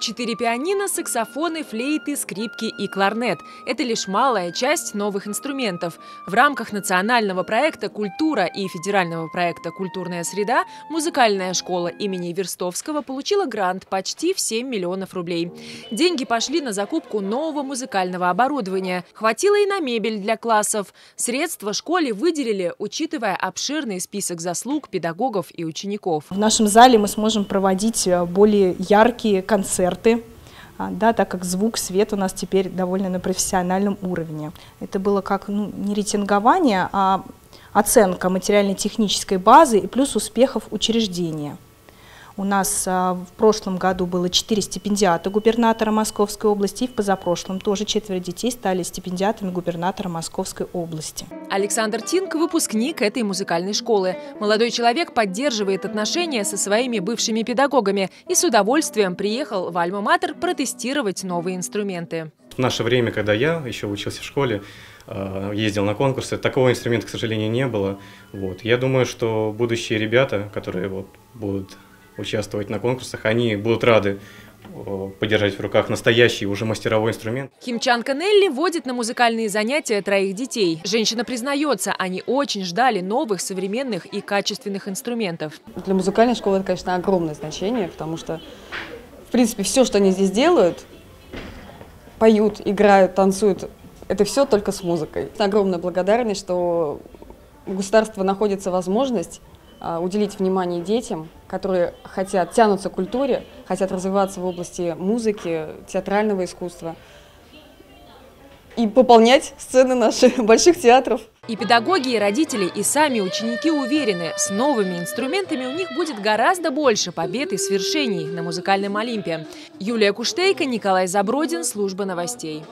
Четыре пианино, саксофоны, флейты, скрипки и кларнет – это лишь малая часть новых инструментов. В рамках национального проекта «Культура» и федерального проекта «Культурная среда» музыкальная школа имени Верстовского получила грант почти в 7 миллионов рублей. Деньги пошли на закупку нового музыкального оборудования. Хватило и на мебель для классов. Средства школе выделили, учитывая обширный список заслуг педагогов и учеников. В нашем зале мы сможем проводить э, более яркие концерты концерты, а, да, так как звук, свет у нас теперь довольно на профессиональном уровне. Это было как ну, не рейтингование, а оценка материально-технической базы и плюс успехов учреждения. У нас а, в прошлом году было 4 стипендиата губернатора Московской области, и в позапрошлом тоже четверо детей стали стипендиатами губернатора Московской области. Александр Тинк – выпускник этой музыкальной школы. Молодой человек поддерживает отношения со своими бывшими педагогами и с удовольствием приехал в Альма-Матер протестировать новые инструменты. В наше время, когда я еще учился в школе, а, ездил на конкурсы, такого инструмента, к сожалению, не было. Вот. Я думаю, что будущие ребята, которые вот будут участвовать на конкурсах, они будут рады подержать в руках настоящий уже мастеровой инструмент. Химчанка Нелли водит на музыкальные занятия троих детей. Женщина признается, они очень ждали новых, современных и качественных инструментов. Для музыкальной школы это, конечно, огромное значение, потому что, в принципе, все, что они здесь делают, поют, играют, танцуют, это все только с музыкой. Огромная благодарность, что у государства находится возможность а, уделить внимание детям, которые хотят, тянутся к культуре, хотят развиваться в области музыки, театрального искусства и пополнять сцены наших больших театров. И педагоги, и родители, и сами ученики уверены, с новыми инструментами у них будет гораздо больше побед и свершений на музыкальном Олимпе. Юлия Куштейка, Николай Забродин, Служба новостей.